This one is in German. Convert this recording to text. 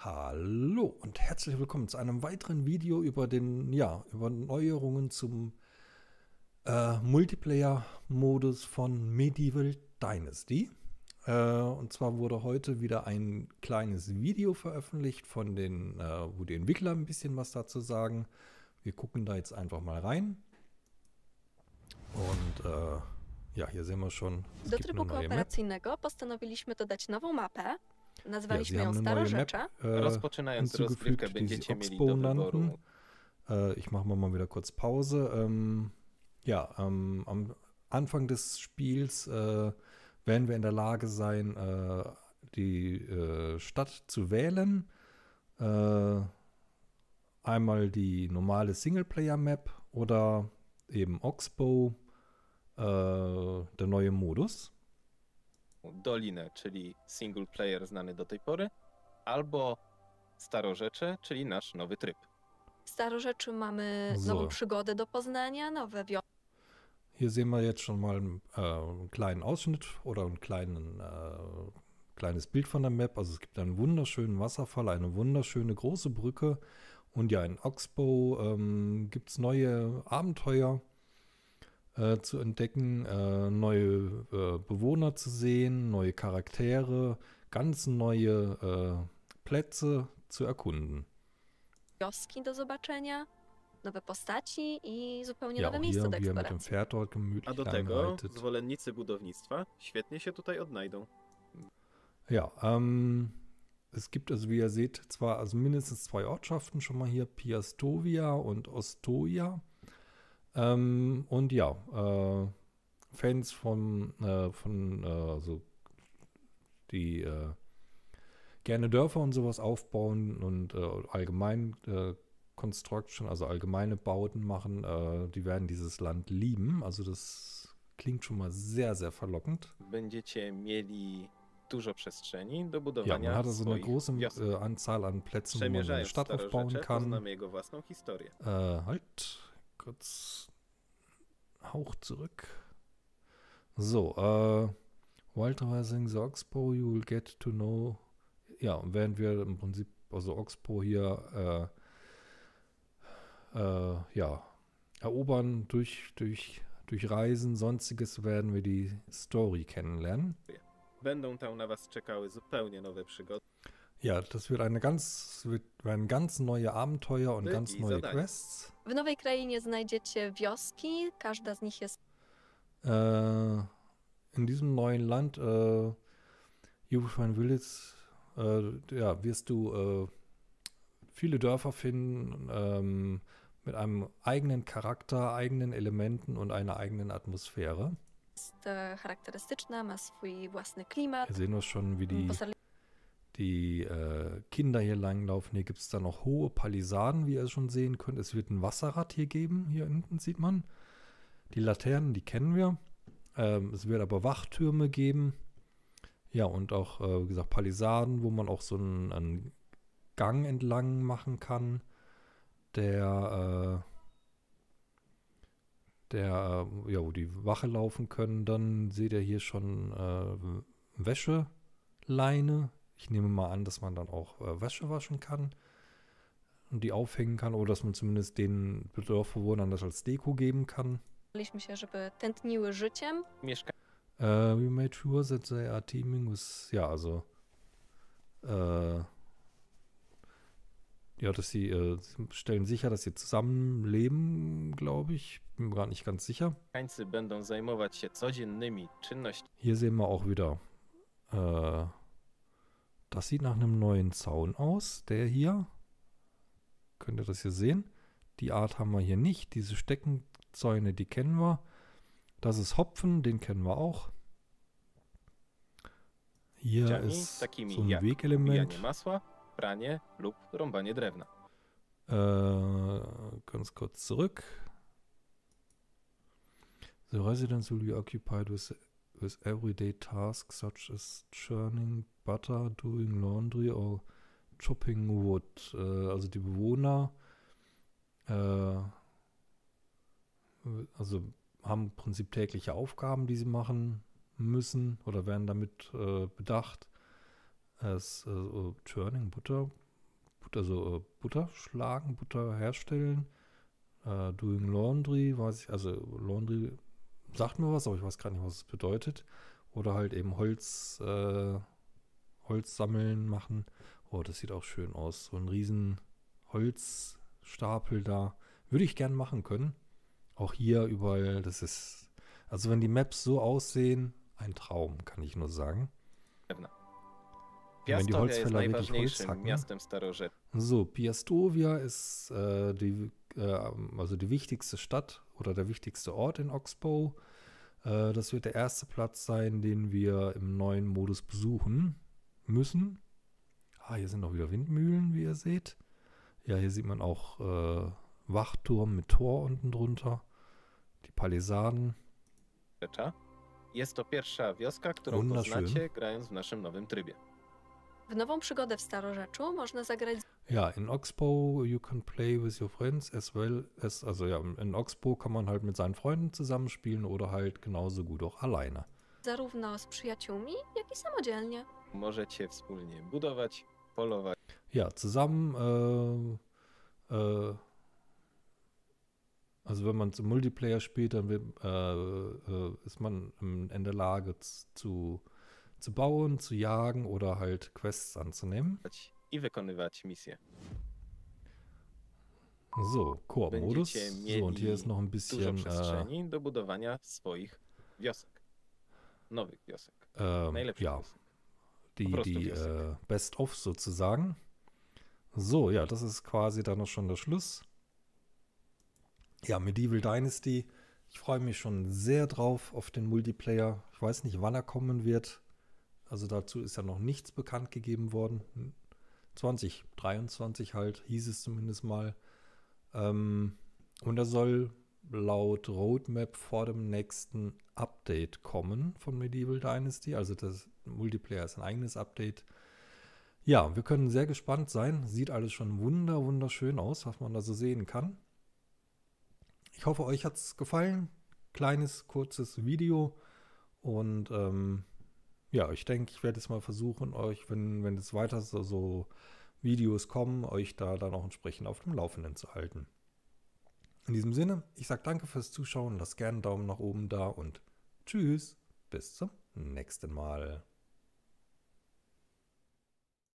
Hallo und herzlich willkommen zu einem weiteren Video über den, ja, über Neuerungen zum äh, Multiplayer-Modus von Medieval Dynasty. Äh, und zwar wurde heute wieder ein kleines Video veröffentlicht von den, äh, wo die Entwickler ein bisschen was dazu sagen. Wir gucken da jetzt einfach mal rein. Und äh, ja, hier sehen wir schon. Do trybu kooperacyjnego postanowiliśmy dodać nową mapę. Ja, Nazwaliśmy sie ją haben eine neue Map Starorzecze. äh, Rozpoczynając hinzugefügt, rozgrywkę będziecie mieli do wyboru nannten. Äh, ich mache mal wieder kurz Pause. Ähm, ja, ähm, am Anfang des Spiels äh, werden wir in der Lage sein, äh, die äh, Stadt zu wählen. Äh, einmal die normale Singleplayer-Map oder eben Oxbow, äh, der neue Modus. Dolinę, czyli single player znany do tej pory, albo Starorzecze, czyli nasz nowy tryb. W Starorzeczy mamy So. nową przygodę do poznania, nowe wioski. Hier sehen wir jetzt schon mal äh, einen kleinen Ausschnitt oder ein kleinen, äh, kleines Bild von der Map. Also es gibt einen wunderschönen Wasserfall, eine wunderschöne große Brücke. Und ja, in Oxbow ähm, gibt es neue Abenteuer äh, zu entdecken, äh, neue äh, Bewohner zu sehen, neue Charaktere, ganz neue äh, Plätze zu erkunden. do zobaczenia, nowe postaci i zupełnie Ja, nowe hier, do wie mit dem eksploracji. Pferd dort A gemütlich do tego anreitet. zwolennicy budownictwa świetnie się tutaj odnajdą. Ja, ähm, es gibt also, wie ihr seht, zwar also mindestens zwei Ortschaften schon mal hier, Piastovia und Ostoia. Ähm, und ja, äh, Fans von, äh, von äh, so die äh, gerne Dörfer und sowas aufbauen und äh, allgemein Construction, also allgemeine Bauten machen, die werden dieses Land lieben. Also das klingt schon mal sehr, sehr verlockend. Będziecie mieli dużo przestrzeni do Ja, budowania man hat also eine große wiosek. Anzahl an Plätzen, wo man Przemierzając Stadt aufbauen Starorzecze, kann. poznamy jego własną historię. Äh, halt, kurz Hauch zurück. So, äh, the Oxbow, you will get to know, ja, während wir im Prinzip, also Oxbow hier, äh, äh, ja, erobern durch, durch, durch Reisen, sonstiges werden wir die Story kennenlernen. Będą tam na was czekały zupełnie nowe przygody. Ja, das wird eine ganz, wird, werden ganz neue Abenteuer und ganz neue zadania. Quests. W nowej krainie znajdziecie wioski, każda z nich jest Äh, in diesem neuen Land, äh, Jufan Willits, äh, ja, wirst du äh, viele Dörfer finden ähm, mit einem eigenen Charakter, eigenen Elementen und einer eigenen Atmosphäre. e, charakterystyczna, ma swój własny klimat. Wir sehen wir schon, wie die, die äh, Kinder hier langlaufen. Hier gibt es dann noch hohe Palisaden, wie ihr schon sehen könnt. Es wird ein Wasserrad hier geben. Hier hinten sieht man. Die Laternen, die kennen wir. Ähm, es wird aber Wachtürme geben. Ja, und auch, äh, wie gesagt, Palisaden, wo man auch so einen, einen Gang entlang machen kann, der, äh, der, äh, ja, wo die Wache laufen können. Dann seht ihr hier schon äh, Wäscheleine. Ich nehme mal an, dass man dann auch äh, Wäsche waschen kann und die aufhängen kann oder dass man zumindest den Dorfbewohnern das als Deko geben kann. Staraliśmy się, żeby tętniły życiem. Mieszka Äh, we made sure that they are teaming with, ja, also, äh, ja, dass sie, äh, sie stellen sicher, dass sie zusammenleben, glaube ich. Bin mir gerade nicht ganz sicher. Hier sehen wir auch wieder, äh, das sieht nach einem neuen Zaun aus, der hier. Könnt ihr das hier sehen? Die Art haben wir hier nicht. Diese Steckenzäune, die kennen wir. Das ist Hopfen, den kennen wir auch. Hier ist so ein Wegelement. Bijanie masła, pranie lub rąbanie drewna. Äh, ganz kurz zurück. The residence will be occupied with, with everyday tasks such as churning butter, doing laundry or chopping wood. Äh, also die Bewohner äh, also haben im Prinzip tägliche Aufgaben, die sie machen müssen oder werden damit äh, bedacht. Es, äh, Churning Butter also äh, Butter schlagen, Butter herstellen, äh, doing Laundry, weiß ich, also Laundry sagt mir was, aber ich weiß gar nicht, was es bedeutet. Oder halt eben Holz, äh, Holz sammeln, machen. Oh, das sieht auch schön aus. So ein riesen Holzstapel da. Würde ich gern machen können. Auch hier überall, das ist, also wenn die Maps so aussehen, ein Traum, kann ich nur sagen. Pewna. Wenn die Piastowia Holzfäller wirklich Holz hacken. miastem starożytnym. So, Piastovia ist äh, die, äh, also die wichtigste Stadt oder der wichtigste Ort in Oxbow. Äh, das wird der erste Platz sein, den wir im neuen Modus besuchen müssen. Ah, hier sind auch wieder Windmühlen, wie ihr seht. Ja, hier sieht man auch äh, Wachturm mit Tor unten drunter. Die Palisaden. Rzecza. Jest to pierwsza wioska, którą Wunderschön. poznacie grając w naszym nowym trybie. W nową przygodę w Starorzeczu można zagrać Ja, in Oxbow you can play with your friends as well as, also ja, in Oxbow kann man halt mit seinen Freunden zusammenspielen oder halt genauso gut auch alleine. zarówno z przyjaciółmi, jak i samodzielnie. Możecie wspólnie budować, polować, Ja, zusammen, äh, äh, also wenn man im Multiplayer spielt, dann wird, äh, äh, ist man in, in der Lage zu, zu bauen, zu jagen oder halt Quests anzunehmen. I wykonywać misje. So, Koop-Modus. So, und hier ist noch ein Dużo bisschen äh, do budowania swoich wiosek. Nowych wiosek. ähm, Najlepszych ja, wiosek. die, die äh, Best-of sozusagen. So, ja, das ist quasi dann noch schon der Schluss. Ja, Medieval Dynasty. Ich freue mich schon sehr drauf auf den Multiplayer. Ich weiß nicht, wann er kommen wird. Also dazu ist ja noch nichts bekannt gegeben worden. 2023 halt, hieß es zumindest mal. Ähm, und er soll laut Roadmap vor dem nächsten Update kommen von Medieval Dynasty. Also das Multiplayer ist ein eigenes Update. Ja, wir können sehr gespannt sein. Sieht alles schon wunder, wunderschön aus, was man da so sehen kann. Ich hoffe, euch hat es gefallen. Kleines, kurzes Video. Und ähm, ja, ich denke, ich werde es mal versuchen, euch, wenn, wenn es weiter so, so Videos kommen, euch da dann auch entsprechend auf dem Laufenden zu halten. In diesem Sinne, ich sage danke fürs Zuschauen, lasst gerne einen Daumen nach oben da und tschüss, bis zum nächsten Mal.